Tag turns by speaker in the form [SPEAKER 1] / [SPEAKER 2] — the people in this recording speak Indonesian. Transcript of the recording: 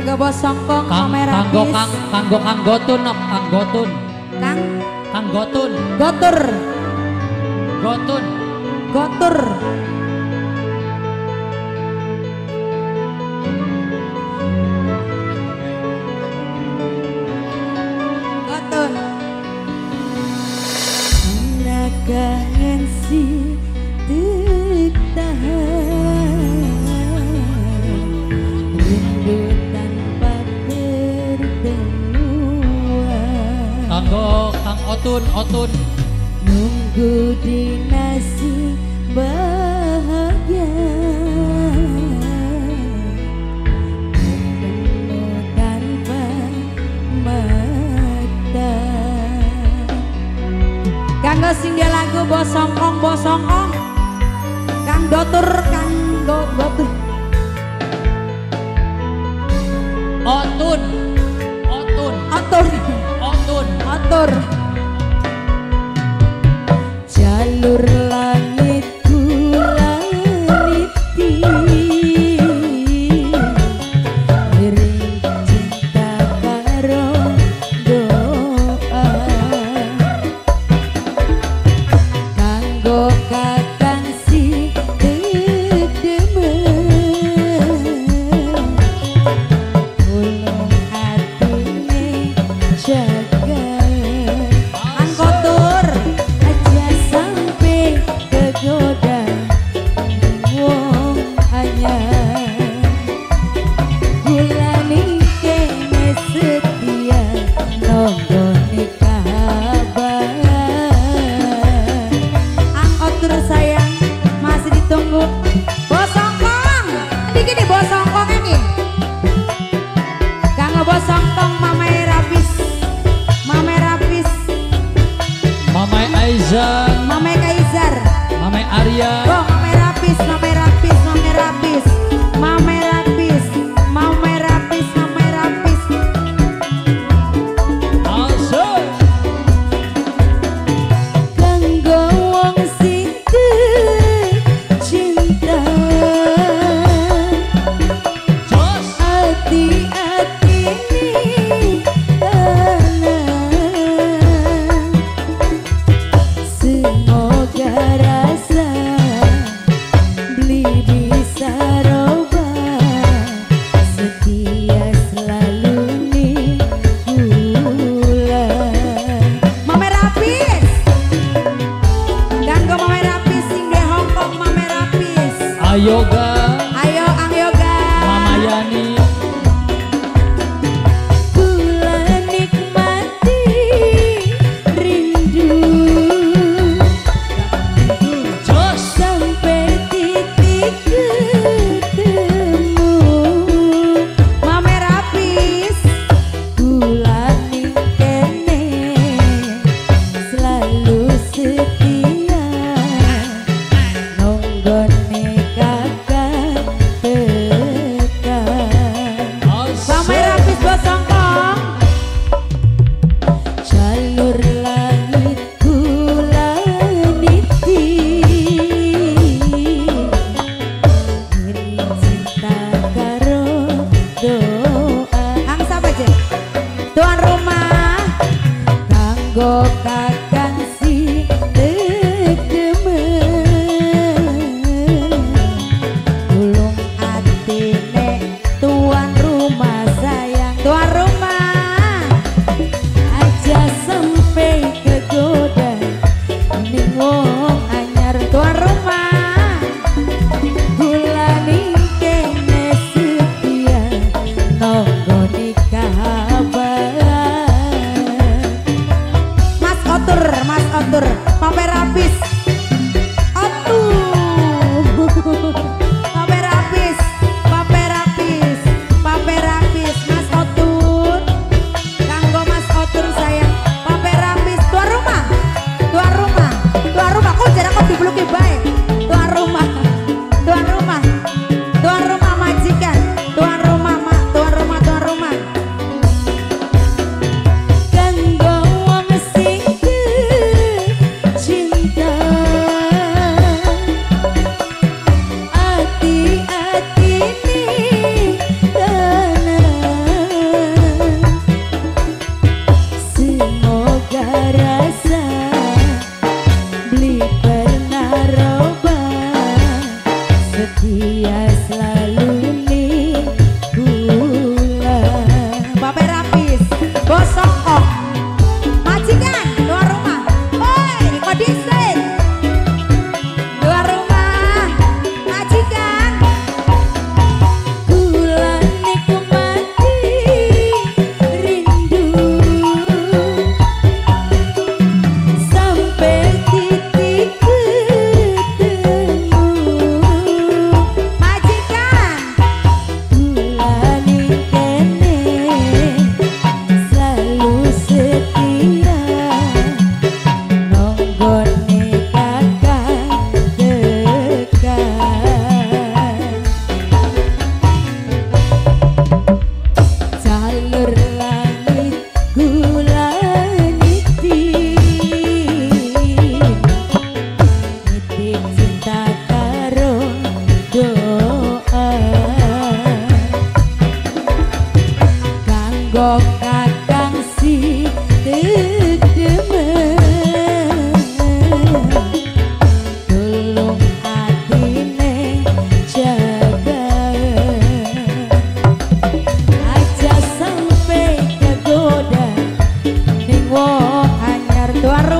[SPEAKER 1] Kanggo bosongkong
[SPEAKER 2] Kang,
[SPEAKER 1] merah
[SPEAKER 2] kanggo kang kanggo nok. Kang.
[SPEAKER 1] Gotur.
[SPEAKER 2] Gotun.
[SPEAKER 1] Gotur.
[SPEAKER 2] Gotun. otun otun.
[SPEAKER 3] Nunggu di nasi bahagia. Kang tanpa mata
[SPEAKER 1] kanggo singgah lagu bosongong bosongong kang dotur kang dotur.
[SPEAKER 2] Otun otun. Otun.
[SPEAKER 3] Otun.
[SPEAKER 1] Otun. otur. jalur lain Jawa Songkong Mam. Yoga.
[SPEAKER 3] pueblo que va wong anyar
[SPEAKER 1] tuaru